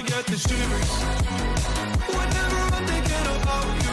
I get the shivers. Whenever I'm thinking about you,